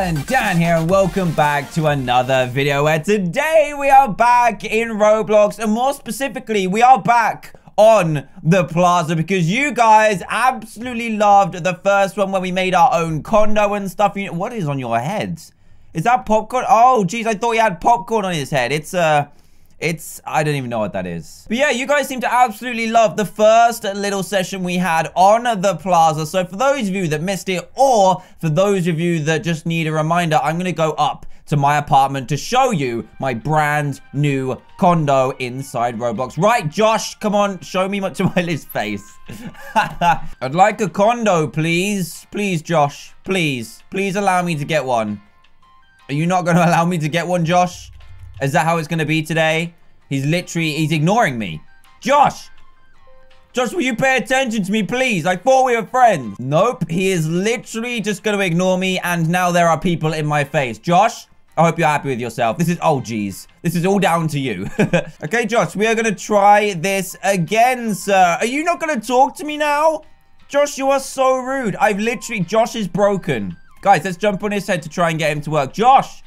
everyone, Dan here and welcome back to another video where today we are back in Roblox and more specifically we are back on the plaza because you guys absolutely loved the first one where we made our own condo and stuff. What is on your heads? Is that popcorn? Oh, geez, I thought he had popcorn on his head. It's, uh... It's, I don't even know what that is. But yeah, you guys seem to absolutely love the first little session we had on the plaza. So for those of you that missed it, or for those of you that just need a reminder, I'm going to go up to my apartment to show you my brand new condo inside Roblox. Right, Josh, come on, show me to my list face. I'd like a condo, please. Please, Josh, please. Please allow me to get one. Are you not going to allow me to get one, Josh? Is that how it's going to be today? He's literally, he's ignoring me. Josh! Josh, will you pay attention to me, please? I thought we were friends. Nope, he is literally just going to ignore me, and now there are people in my face. Josh, I hope you're happy with yourself. This is, oh, geez. This is all down to you. okay, Josh, we are going to try this again, sir. Are you not going to talk to me now? Josh, you are so rude. I've literally, Josh is broken. Guys, let's jump on his head to try and get him to work. Josh!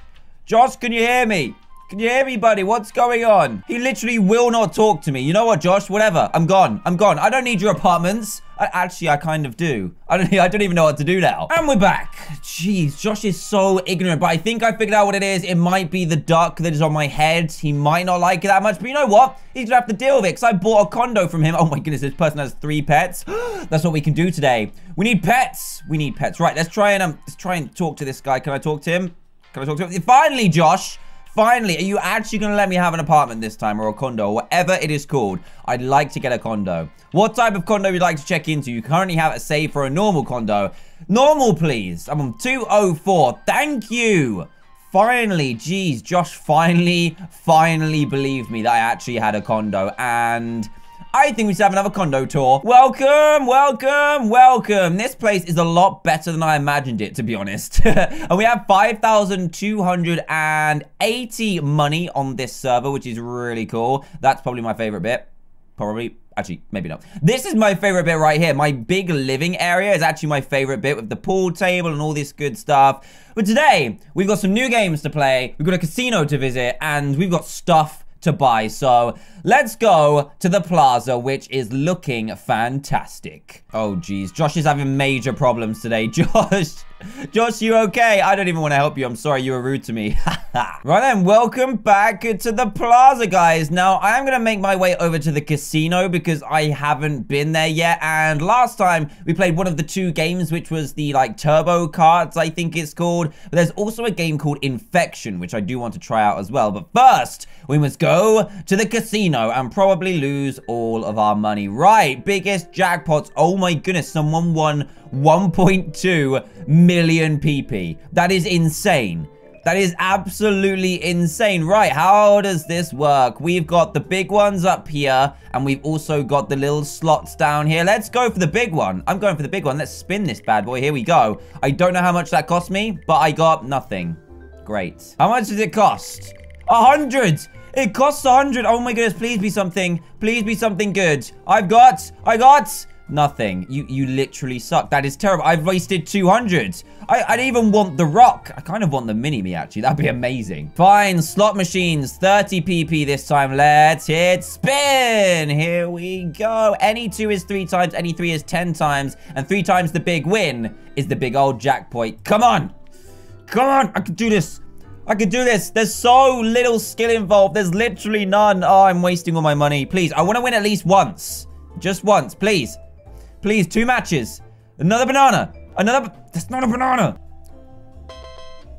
Josh, can you hear me? Can you hear me, buddy? What's going on? He literally will not talk to me. You know what, Josh? Whatever. I'm gone. I'm gone. I don't need your apartments. I, actually, I kind of do. I don't, I don't even know what to do now. And we're back. Jeez, Josh is so ignorant, but I think I figured out what it is. It might be the duck that is on my head. He might not like it that much, but you know what? He's gonna have to deal with it because I bought a condo from him. Oh my goodness, this person has three pets. That's what we can do today. We need pets. We need pets. Right, let's try and um, let's try and talk to this guy. Can I talk to him? Can I talk to him? Finally, Josh. Finally, are you actually going to let me have an apartment this time or a condo or whatever it is called? I'd like to get a condo. What type of condo would you like to check into? You currently have a save for a normal condo. Normal, please. I'm on 204. Thank you. Finally, geez, Josh finally, finally believed me that I actually had a condo and... I think we should have another condo tour. Welcome, welcome, welcome. This place is a lot better than I imagined it, to be honest. and we have 5,280 money on this server, which is really cool. That's probably my favorite bit. Probably. Actually, maybe not. This is my favorite bit right here. My big living area is actually my favorite bit with the pool table and all this good stuff. But today, we've got some new games to play. We've got a casino to visit, and we've got stuff to buy. So let's go to the plaza, which is looking fantastic. Oh, geez. Josh is having major problems today. Josh, Josh, you okay? I don't even want to help you. I'm sorry you were rude to me. right then, welcome back to the plaza, guys. Now, I am going to make my way over to the casino because I haven't been there yet. And last time, we played one of the two games, which was the, like, turbo carts, I think it's called. But there's also a game called Infection, which I do want to try out as well. But first, we must go to the casino and probably lose all of our money. Right, biggest jackpots. Oh my goodness, someone won 1.2 million PP. That is insane. That is absolutely insane. Right, how does this work? We've got the big ones up here, and we've also got the little slots down here. Let's go for the big one. I'm going for the big one. Let's spin this bad boy. Here we go. I don't know how much that cost me, but I got nothing. Great. How much does it cost? A hundred! It costs a hundred. Oh my goodness, please be something. Please be something good. I've got, I got nothing. You you literally suck. That is terrible. I've wasted 200. I, I'd even want the rock. I kind of want the mini-me, actually. That'd be amazing. Fine, slot machines. 30 PP this time. Let's hit spin. Here we go. Any two is three times. Any three is 10 times. And three times the big win is the big old jackpot. Come on. Come on. I can do this. I can do this. There's so little skill involved. There's literally none. Oh, I'm wasting all my money. Please, I want to win at least once. Just once, please. Please, two matches. Another banana. Another... That's not a banana.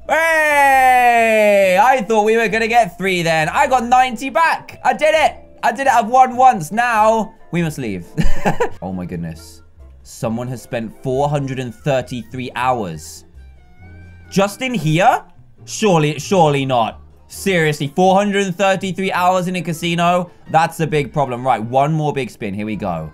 Hey! I thought we were going to get three then. I got 90 back. I did it. I did it. I've won once. Now, we must leave. oh my goodness. Someone has spent 433 hours. Just in here? Surely, surely not. Seriously, 433 hours in a casino? That's a big problem. Right, one more big spin. Here we go.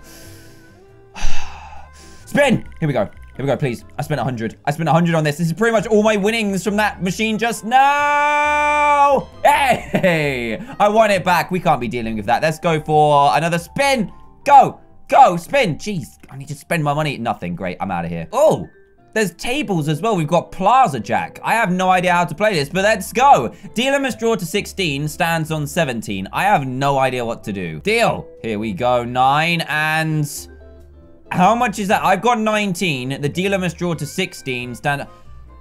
Spin! Here we go. Here we go, please. I spent 100. I spent 100 on this. This is pretty much all my winnings from that machine just now. Hey! I want it back. We can't be dealing with that. Let's go for another spin. Go! Go! Spin! Jeez, I need to spend my money. Nothing. Great. I'm out of here. Oh! there's tables as well. We've got Plaza Jack. I have no idea how to play this, but let's go. Dealer must draw to 16, stands on 17. I have no idea what to do. Deal. Here we go. Nine and... How much is that? I've got 19. The dealer must draw to 16. Stand...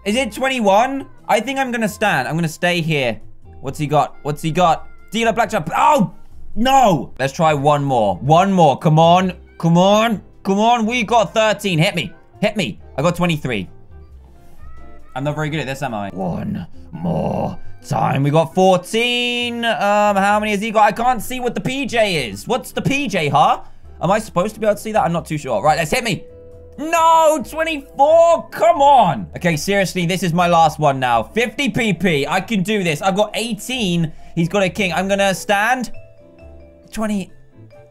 Is it 21? I think I'm going to stand. I'm going to stay here. What's he got? What's he got? Dealer blackjack. Oh, no. Let's try one more. One more. Come on. Come on. Come on. We got 13. Hit me. Hit me. I got 23. I'm not very good at this, am I? One more time. We got 14. Um, how many has he got? I can't see what the PJ is. What's the PJ, huh? Am I supposed to be able to see that? I'm not too sure. Right, let's hit me. No, 24. Come on. Okay, seriously, this is my last one now. 50 PP. I can do this. I've got 18. He's got a king. I'm going to stand. 20.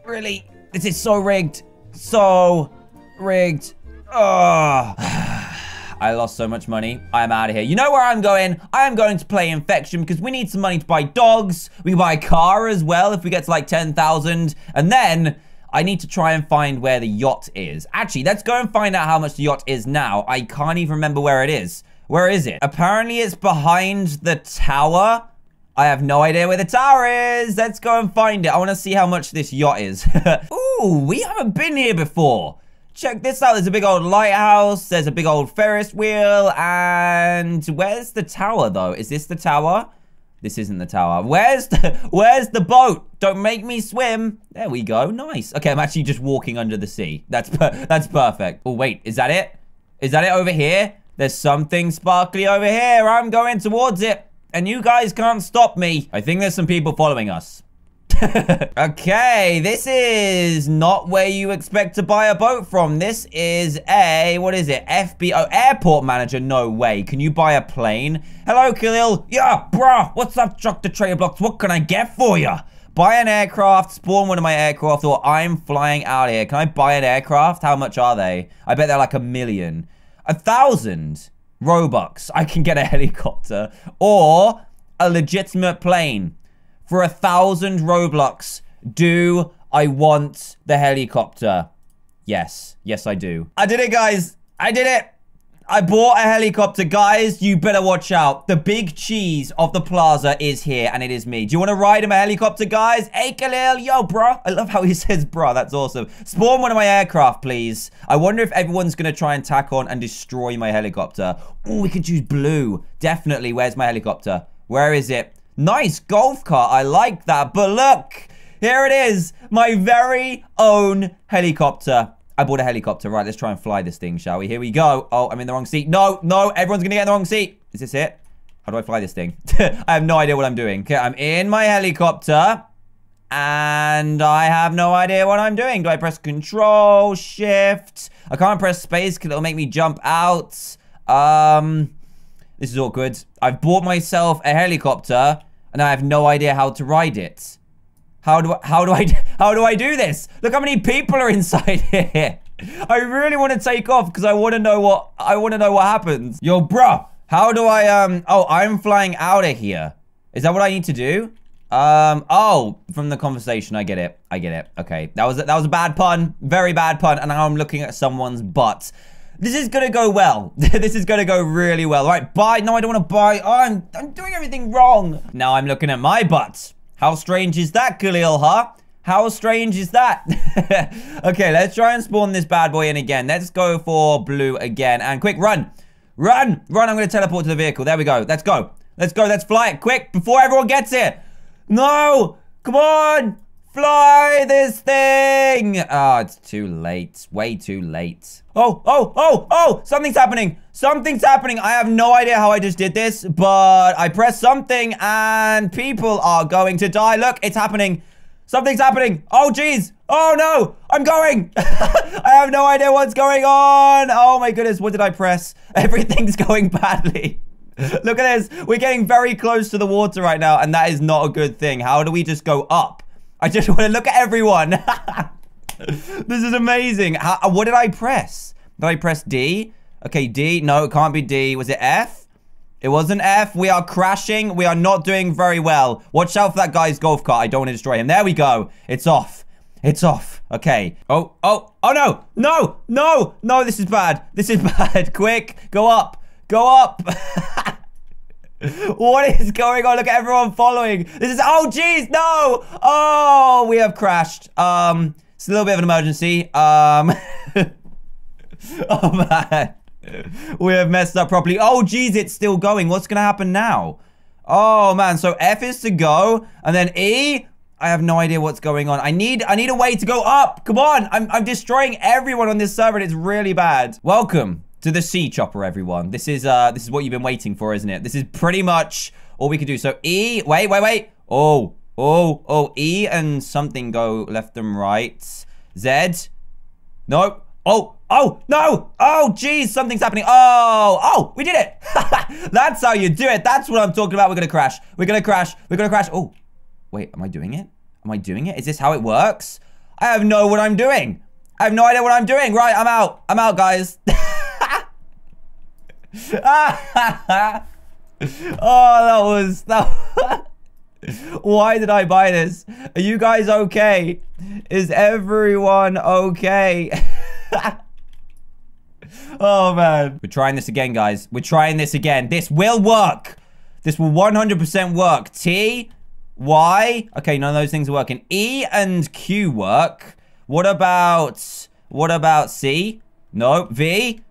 Really? This is so rigged. So rigged. Oh. I lost so much money. I am out of here. You know where I'm going? I am going to play Infection because we need some money to buy dogs. We can buy a car as well if we get to like 10,000. And then I need to try and find where the yacht is. Actually, let's go and find out how much the yacht is now. I can't even remember where it is. Where is it? Apparently it's behind the tower. I have no idea where the tower is. Let's go and find it. I want to see how much this yacht is. Ooh, we haven't been here before. Check this out. There's a big old lighthouse. There's a big old Ferris wheel. And where's the tower, though? Is this the tower? This isn't the tower. Where's the, where's the boat? Don't make me swim. There we go. Nice. Okay, I'm actually just walking under the sea. That's per that's perfect. Oh, wait. Is that it? Is that it over here? There's something sparkly over here. I'm going towards it. And you guys can't stop me. I think there's some people following us. okay, this is not where you expect to buy a boat from. This is a, what is it? FBO, airport manager. No way. Can you buy a plane? Hello, Khalil. Yeah, bruh. What's up, Dr. Trader Blocks? What can I get for you? Buy an aircraft, spawn one of my aircraft, or I'm flying out here. Can I buy an aircraft? How much are they? I bet they're like a million. A thousand Robux. I can get a helicopter. Or a legitimate plane for a thousand Robux, do I want the helicopter? Yes. Yes, I do. I did it, guys. I did it. I bought a helicopter. Guys, you better watch out. The big cheese of the plaza is here, and it is me. Do you want to ride in my helicopter, guys? Hey, Khalil. Yo, bro. I love how he says bro. That's awesome. Spawn one of my aircraft, please. I wonder if everyone's going to try and tack on and destroy my helicopter. Oh, we could choose blue. Definitely. Where's my helicopter? Where is it? Nice golf cart. I like that. But look, here it is. My very own helicopter. I bought a helicopter. Right, let's try and fly this thing, shall we? Here we go. Oh, I'm in the wrong seat. No, no, everyone's going to get in the wrong seat. Is this it? How do I fly this thing? I have no idea what I'm doing. Okay, I'm in my helicopter. And I have no idea what I'm doing. Do I press control, shift? I can't press space because it'll make me jump out. Um, this is awkward. I've bought myself a helicopter and I have no idea how to ride it. How do I, how do I, how do I do this? Look how many people are inside here. I really want to take off because I want to know what, I want to know what happens. Yo, bro, how do I, um, oh, I'm flying out of here. Is that what I need to do? Um, oh, from the conversation, I get it. I get it. Okay, that was, that was a bad pun. Very bad pun. And now I'm looking at someone's butt. This is gonna go well. this is gonna go really well. All right, buy. No, I don't want to buy. Oh, I'm, I'm doing everything wrong. Now I'm looking at my butt. How strange is that, Khalil, huh? How strange is that? okay, let's try and spawn this bad boy in again. Let's go for blue again. And quick, run. Run. Run. I'm to teleport to the vehicle. There we go. Let's go. Let's go. Let's fly it quick before everyone gets it. No. Come on. Fly this thing! Oh, it's too late. Way too late. Oh, oh, oh, oh! Something's happening! Something's happening! I have no idea how I just did this, but I pressed something and people are going to die. Look, it's happening. Something's happening. Oh, jeez. Oh, no. I'm going. I have no idea what's going on. Oh, my goodness. What did I press? Everything's going badly. Look at this. We're getting very close to the water right now, and that is not a good thing. How do we just go up? I just want to look at everyone. this is amazing. How, uh, what did I press? Did I press D? Okay, D. No, it can't be D. Was it F? It wasn't F. We are crashing. We are not doing very well. Watch out for that guy's golf cart. I don't want to destroy him. There we go. It's off. It's off. Okay. Oh, oh, oh no! No! No! No, this is bad. This is bad. Quick, go up. Go up. what is going on? Look at everyone following. This is, oh jeez, no! Oh, we have crashed. Um, it's a little bit of an emergency. Um, oh man. We have messed up properly. Oh jeez, it's still going. What's gonna happen now? Oh man, so F is to go, and then E, I have no idea what's going on. I need I need a way to go up. Come on. I'm, I'm destroying everyone on this server and it's really bad. Welcome to the sea chopper, everyone. This is uh this is what you've been waiting for, isn't it? This is pretty much all we can do. So E, wait, wait, wait. Oh, oh, oh, E and something go left and right. Z. No. Oh, oh, no. Oh, geez, something's happening. Oh, oh, we did it. That's how you do it. That's what I'm talking about. We're to crash. We're to crash. We're to crash. Oh, Wait, am I doing it? Am I doing it? Is this how it works? I have no what I'm doing. I have no idea what I'm doing. Right, I'm out. I'm out, guys. oh, that was... That Why did I buy this? Are you guys okay? Is everyone okay? oh, man. We're trying this again, guys. We're trying this again. This will work. This will 100% work. T Y. Okay, none of those things are working. E and Q work. What about... What about C? No. V?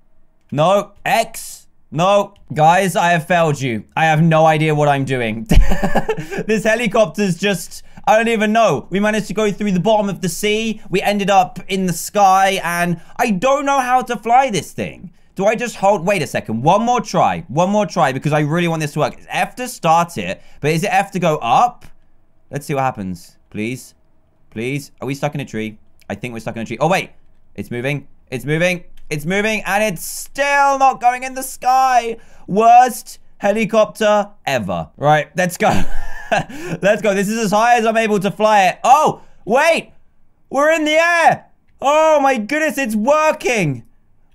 No. X? No. Guys, I have failed you. I have no idea what I'm doing. this helicopter's just... I don't even know. We managed to go through the bottom of the sea. We ended up in the sky, and I don't know how to fly this thing. Do I just hold... Wait a second. One more try. One more try, because I really want this to work. It's F to start it, but is it F to go up? Let's see what happens. Please. Please. Are we stuck in a tree? I think we're stuck in a tree. Oh, wait. It's moving. It's moving. It's moving. And it's still not going in the sky. Worst helicopter ever. Right. Let's go. let's go. This is as high as I'm able to fly it. Oh, wait. We're in the air. Oh, my goodness. It's working.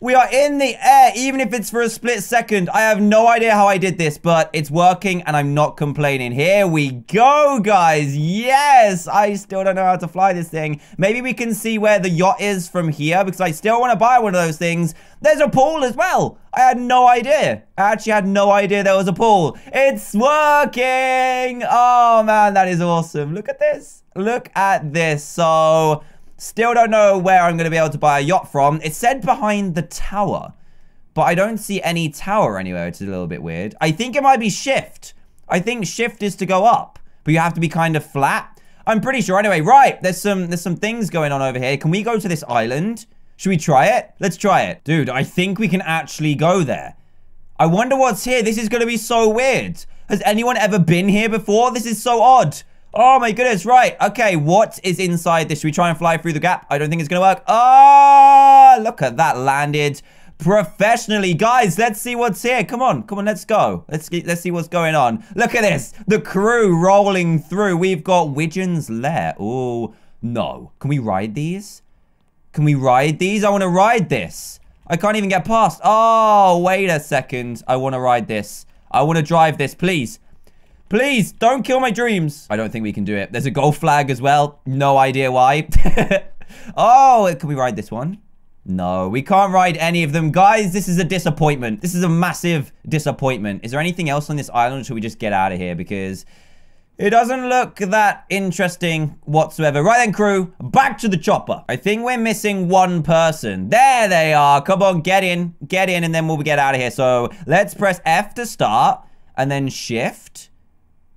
We are in the air, even if it's for a split second. I have no idea how I did this, but it's working and I'm not complaining. Here we go, guys. Yes, I still don't know how to fly this thing. Maybe we can see where the yacht is from here because I still want to buy one of those things. There's a pool as well. I had no idea. I actually had no idea there was a pool. It's working. Oh, man, that is awesome. Look at this. Look at this. So... Still don't know where I'm going to be able to buy a yacht from. It said behind the tower, but I don't see any tower anywhere. It's a little bit weird. I think it might be shift. I think shift is to go up, but you have to be kind of flat. I'm pretty sure. Anyway, right. There's some there's some things going on over here. Can we go to this island? Should we try it? Let's try it. Dude, I think we can actually go there. I wonder what's here. This is going to be so weird. Has anyone ever been here before? This is so odd. Oh my goodness, right. Okay, what is inside this? Should we try and fly through the gap? I don't think it's gonna work. Oh, look at that landed professionally. Guys, let's see what's here. Come on, come on, let's go. Let's let's see what's going on. Look at this. The crew rolling through. We've got Widgeon's Lair. Oh, no. Can we ride these? Can we ride these? I want to ride this. I can't even get past. Oh, wait a second. I want to ride this. I want to drive this, please. Please, don't kill my dreams. I don't think we can do it. There's a gold flag as well. No idea why. oh, can we ride this one? No, we can't ride any of them. Guys, this is a disappointment. This is a massive disappointment. Is there anything else on this island should we just get out of here? Because it doesn't look that interesting whatsoever. Right then, crew, back to the chopper. I think we're missing one person. There they are. Come on, get in. Get in, and then we'll get out of here. So let's press F to start, and then Shift.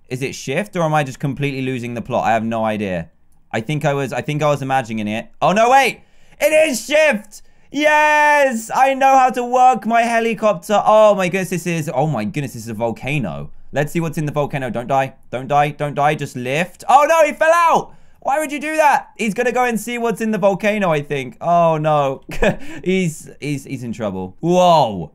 Is it shift or am I just completely losing the plot? I have no idea. I think I was I think I was imagining it. Oh no, wait! It is shift! Yes! I know how to work my helicopter. Oh my goodness, this is oh my goodness, this is a volcano. Let's see what's in the volcano. Don't die. Don't die. Don't die. Just lift. Oh no, he fell out! Why would you do that? He's gonna go and see what's in the volcano, I think. Oh no. he's he's he's in trouble. Whoa.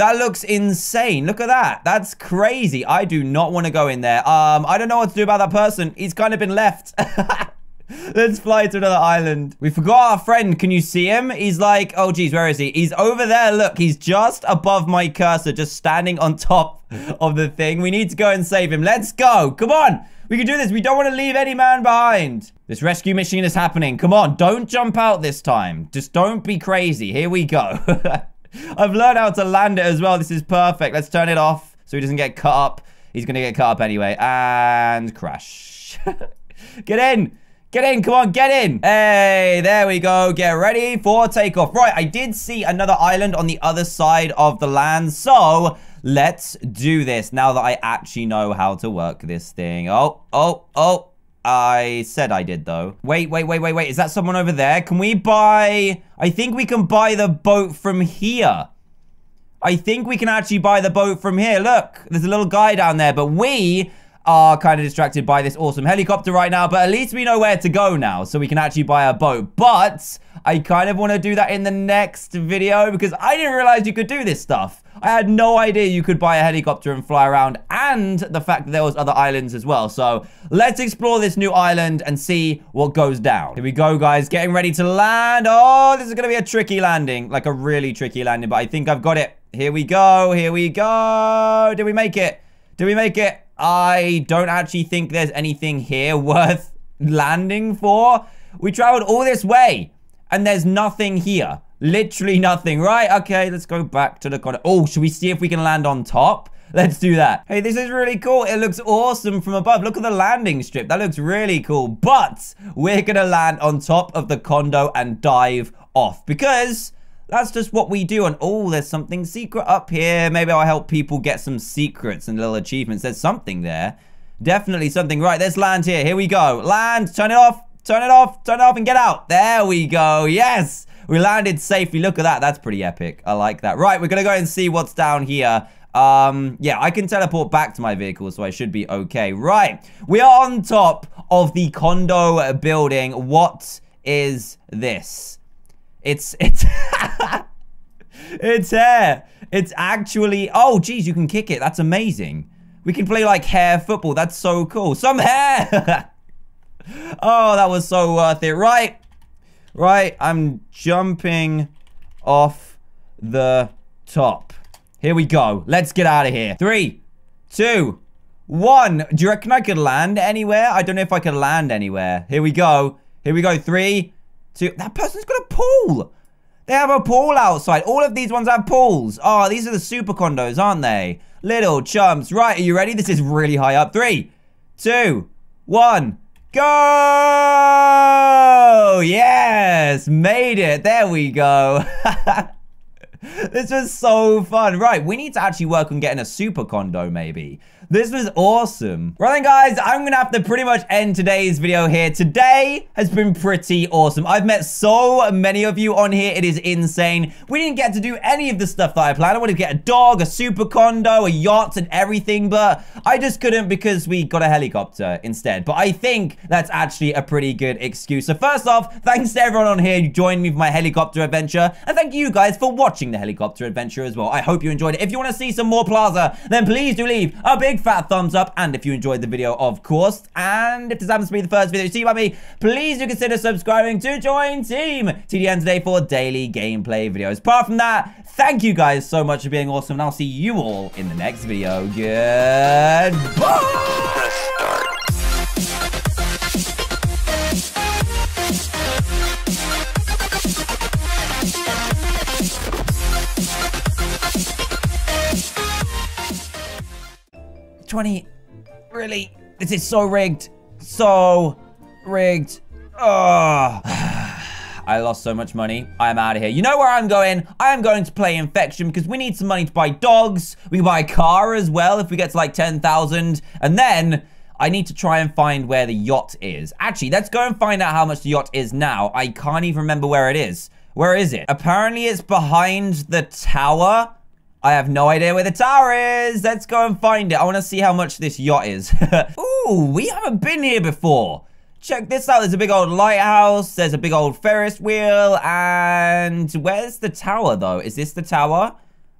That looks insane. Look at that. That's crazy. I do not want to go in there. Um, I don't know what to do about that person. He's kind of been left. Let's fly to another island. We forgot our friend. Can you see him? He's like, oh, geez, where is he? He's over there. Look, he's just above my cursor, just standing on top of the thing. We need to go and save him. Let's go. Come on. We can do this. We don't want to leave any man behind. This rescue mission is happening. Come on, don't jump out this time. Just don't be crazy. Here we go. I've learned how to land it as well. This is perfect. Let's turn it off so he doesn't get cut up. He's going to get cut up anyway. And crash. get in. Get in, come on, get in. Hey, there we go. Get ready for takeoff. Right, I did see another island on the other side of the land, so let's do this now that I actually know how to work this thing. Oh, oh, oh. I said I did, though. Wait, wait, wait, wait, wait. Is that someone over there? Can we buy... I think we can buy the boat from here. I think we can actually buy the boat from here. Look, there's a little guy down there, but we are kind of distracted by this awesome helicopter right now, but at least we know where to go now, so we can actually buy a boat. But I kind of want to do that in the next video because I didn't realize you could do this stuff. I had no idea you could buy a helicopter and fly around and the fact that there was other islands as well. So let's explore this new island and see what goes down. Here we go, guys. Getting ready to land. Oh, this is going to be a tricky landing. Like a really tricky landing, but I think I've got it. Here we go. Here we go. Did we make it? Did we make it? I don't actually think there's anything here worth landing for. We traveled all this way and there's nothing here. Literally nothing, right? Okay, let's go back to the corner. Oh, should we see if we can land on top? Let's do that. Hey, this is really cool. It looks awesome from above. Look at the landing strip. That looks really cool. But we're going to land on top of the condo and dive off because that's just what we do. And oh, there's something secret up here. Maybe I'll help people get some secrets and little achievements. There's something there. Definitely something. Right, let's land here. Here we go. Land. Turn it off. Turn it off. Turn it off and get out. There we go. Yes. We landed safely. Look at that. That's pretty epic. I like that. Right, we're to go and see what's down here. Um, yeah, I can teleport back to my vehicle, so I should be okay. Right, we are on top of the condo building. What is this? It's, it's, it's hair. It's actually, oh, geez, you can kick it. That's amazing. We can play like hair football. That's so cool. Some hair. oh, that was so worth it. Right. Right. I'm jumping off the top. Here we go. Let's get out of here. Three, two, one. Do you reckon I could land anywhere? I don't know if I could land anywhere. Here we go. Here we go. Three, That person's got a pool. They have a pool outside. All of these ones have pools. Oh, these are the super condos, aren't they? Little chumps. Right, are you ready? This is really high up. Three, two, one, go! Yes, made it. There we go. this was so fun. Right, we need to actually work on getting a super condo, maybe. This was awesome. Right then, guys, I'm to have to pretty much end today's video here. Today has been pretty awesome. I've met so many of you on here. It is insane. We didn't get to do any of the stuff that I planned. I wanted to get a dog, a super condo, a yacht, and everything, but I just couldn't because we got a helicopter instead. But I think that's actually a pretty good excuse. So first off, thanks to everyone on here who joined me for my helicopter adventure. And thank you guys for watching the helicopter adventure as well. I hope you enjoyed it. If you want to see some more Plaza, then please do leave a big fat thumbs up. And if you enjoyed the video, of course. And if this happens to be the first video you see by me, please do consider subscribing to join Team TDM today for daily gameplay videos. Apart from that, thank you guys so much for being awesome. And I'll see you all in the next video. Goodbye! 20. Really? This is so rigged. So rigged. Oh. I lost so much money. I'm out of here. You know where I'm going? I am going to play Infection because we need some money to buy dogs. We can buy a car as well if we get to like 10,000. And then I need to try and find where the yacht is. Actually, let's go and find out how much the yacht is now. I can't even remember where it is. Where is it? Apparently it's behind the tower. I have no idea where the tower is. Let's go and find it. I want to see how much this yacht is. Ooh, we haven't been here before. Check this out. There's a big old lighthouse. There's a big old Ferris wheel. And where's the tower, though? Is this the tower?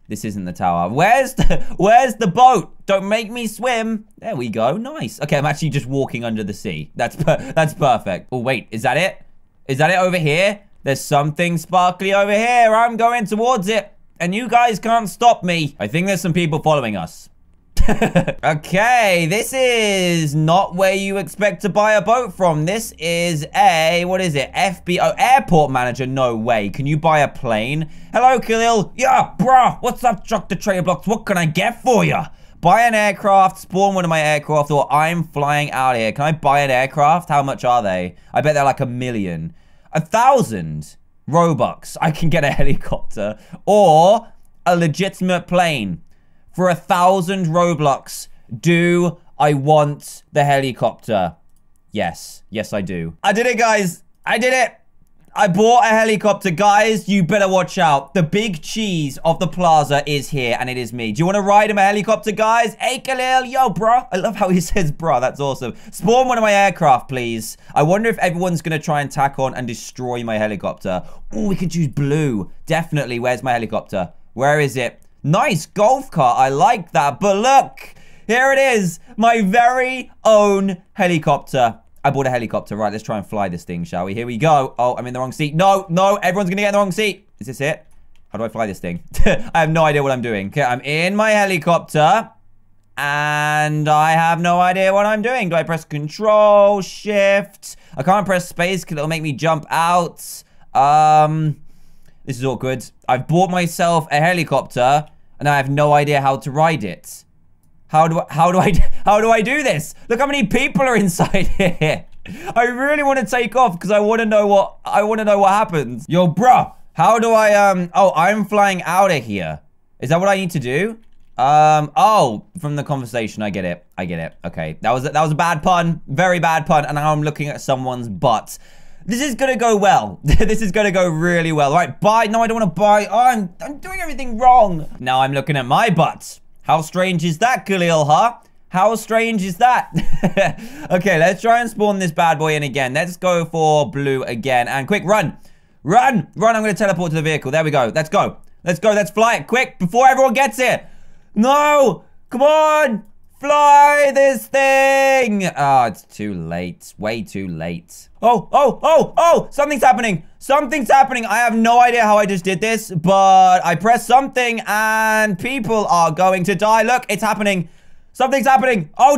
This isn't the tower. Where's the, where's the boat? Don't make me swim. There we go. Nice. Okay, I'm actually just walking under the sea. That's that's perfect. Oh, wait. Is that it? Is that it over here? There's something sparkly over here. I'm going towards it. And you guys can't stop me. I think there's some people following us. okay, this is not where you expect to buy a boat from. This is a, what is it? FBO, airport manager. No way. Can you buy a plane? Hello, Khalil. Yeah, bruh. What's up, the Trader Blocks? What can I get for you? Buy an aircraft, spawn one of my aircraft, or I'm flying out here. Can I buy an aircraft? How much are they? I bet they're like a million. A thousand Robux. I can get a helicopter. Or a legitimate plane. For a thousand Robux, do I want the helicopter? Yes. Yes, I do. I did it, guys. I did it. I bought a helicopter. Guys, you better watch out. The big cheese of the plaza is here, and it is me. Do you want to ride in my helicopter, guys? Hey, Khalil. Yo, bro. I love how he says bro. That's awesome. Spawn one of my aircraft, please. I wonder if everyone's going to try and tack on and destroy my helicopter. Oh, we could choose blue. Definitely. Where's my helicopter? Where is it? Nice golf cart. I like that. But look, here it is. My very own helicopter. I bought a helicopter. Right, let's try and fly this thing, shall we? Here we go. Oh, I'm in the wrong seat. No, no, everyone's going to get in the wrong seat. Is this it? How do I fly this thing? I have no idea what I'm doing. Okay, I'm in my helicopter. And I have no idea what I'm doing. Do I press control, shift? I can't press space because it'll make me jump out. Um, this is awkward. I've bought myself a helicopter and I have no idea how to ride it. How do I, how do I, how do I do this? Look how many people are inside here. I really want to take off because I want to know what, I want to know what happens. Yo, bruh, how do I, um, oh, I'm flying out of here. Is that what I need to do? Um, oh, from the conversation, I get it. I get it. Okay, that was, that was a bad pun. Very bad pun. And now I'm looking at someone's butt. This is gonna go well. this is gonna go really well. Right, buy. No, I don't want to buy. Oh, I'm, I'm doing everything wrong. Now I'm looking at my butt. How strange is that, Khalil, huh? How strange is that? okay, let's try and spawn this bad boy in again. Let's go for blue again. And quick, run. Run. Run, I'm going to teleport to the vehicle. There we go. Let's go. Let's go. Let's fly it quick before everyone gets here. No. Come on. Fly this thing! Oh, it's too late. Way too late. Oh, oh, oh, oh! Something's happening! Something's happening! I have no idea how I just did this, but I pressed something and people are going to die. Look, it's happening. Something's happening. Oh,